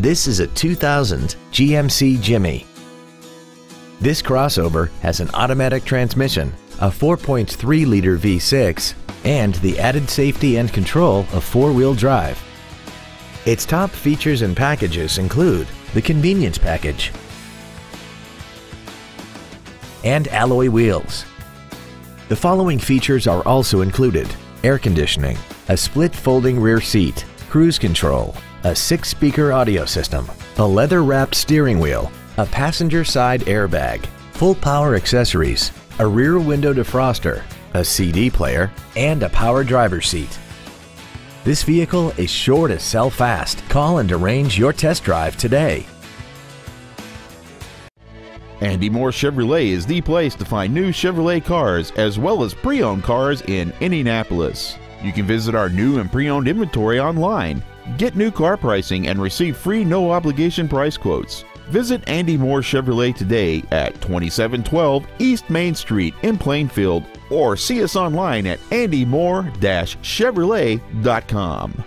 This is a 2000 GMC Jimmy. This crossover has an automatic transmission, a 4.3-liter V6, and the added safety and control of four-wheel drive. Its top features and packages include the convenience package and alloy wheels. The following features are also included air conditioning, a split folding rear seat, cruise control, a six speaker audio system, a leather wrapped steering wheel, a passenger side airbag, full power accessories, a rear window defroster, a CD player, and a power driver seat. This vehicle is sure to sell fast. Call and arrange your test drive today. Andy Mohr Chevrolet is the place to find new Chevrolet cars as well as pre owned cars in Indianapolis. You can visit our new and pre owned inventory online, get new car pricing, and receive free no obligation price quotes. Visit Andy Mohr Chevrolet today at 2712 East Main Street in Plainfield or see us online at andymohr-chevrolet.com.